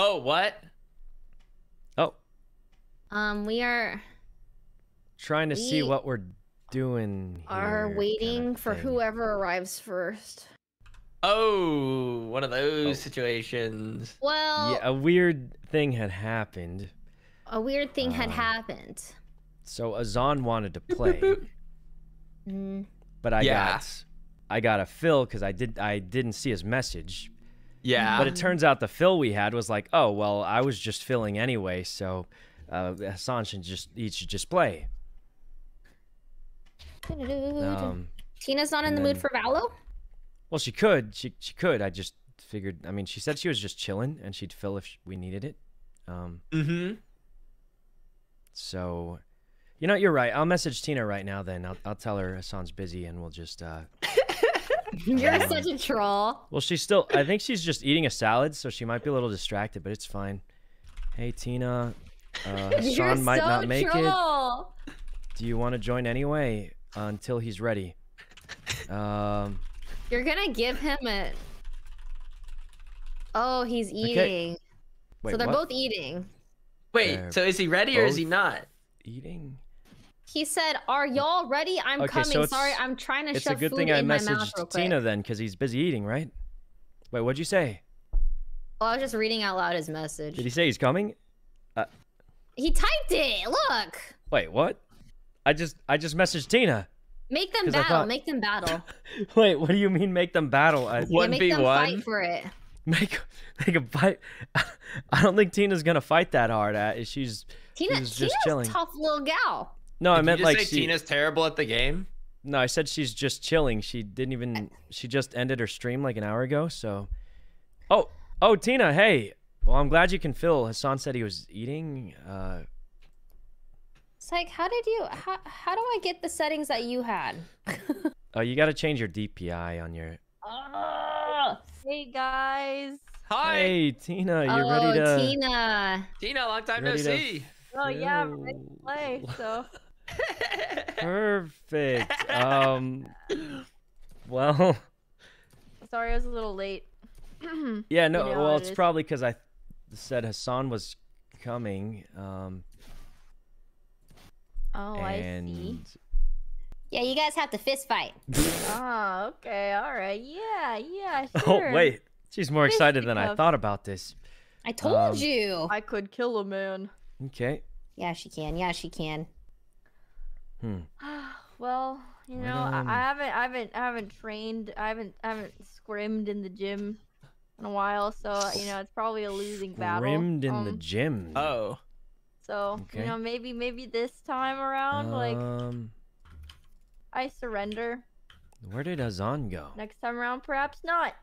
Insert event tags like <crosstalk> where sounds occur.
Oh, what? Oh, Um, we are trying to see what we're doing. are here waiting kinda for thing. whoever arrives first. Oh, one of those Oh. situations. Well, Yeah, a weird thing had happened. a weird thing had Um, happened. So Hassan wanted to play, <laughs> Mm, but I Yeah. got I got a fill because I did I didn't see his message. Yeah. But it turns out the fill we had was like, oh well, I was just filling anyway, so uh, Hassan should just he should just play. Um, Tina's not in and the mood for Valo. well, she could, she she could. I just figured. I mean, she said she was just chilling and she'd fill if sh- we needed it. Um, mm-hmm. so, you know, you're right. I'll message Tina right now. Then I'll I'll tell her Hassan's busy and we'll just. uh <laughs> You're such a troll. Well, she's still. I think she's just eating a salad, so she might be a little distracted, but it's fine. Hey, Tina. Uh, <laughs> You're might so not make it. Do you want to join anyway uh, until he's ready? Um, You're gonna give him a. Oh, he's eating. wait, so they're what? both eating. Wait, They're so is he ready or is he not? eating. He said, "Are y'all ready? I'm Okay, so coming. it's- Sorry, I'm trying to It's shove a good food thing I in my mouth messaged. Tina then, because he's busy eating, right? Wait, what'd you say? Well, I was just reading out loud his message. Did he say he's coming? Uh, he typed it. Look. Wait, what? I just I just messaged Tina. Make them battle. thought- Make them battle. <laughs> Wait, what do you mean make them battle? One make v them fight one. for it. <laughs> make make a fight. <laughs> I don't think Tina's gonna fight that hard. Uh, At she's Tina, She was just Tina's chilling. a tough little gal. No, I meant you just like say she. Tina's terrible at the game. No, I said she's just chilling. She didn't even. She just ended her stream like an hour ago. So, oh, oh, Tina, hey. Well, I'm glad you can fill. Hassan said he was eating. Uh, It's like, how did you? How, how do I get the settings that you had? <laughs> oh, you got to change your DPI on your. oh, Hey guys. Hi, Hey, Tina, you oh, ready to? Tina. Tina. Long time no ready to see. Oh yeah, I'm ready to play. So Perfect. um. Well, sorry I was a little late. <clears throat> yeah, no. You know well, how it it's is. probably because I said Hassan was coming. Um, oh, I see. Yeah, you guys have to fist fight. <laughs> Oh, okay, all right. Yeah, yeah, <laughs> oh wait, she's more excited than I thought about this. I told Um, you. I could kill a man. Okay. Yeah, she can. Yeah, she can. Hmm. well, you know, I. I haven't, I haven't, I haven't trained, I haven't, I haven't scrimmed in the gym in a while, so you know, it's probably a losing battle. Scrimmed in the um, gym. Oh, So Okay. you know, maybe, maybe this time around, like Um, I surrender. where did Hassan go? Next time around, perhaps not.